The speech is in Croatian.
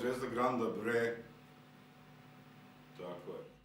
Zvezda Granda, bre. Tako je.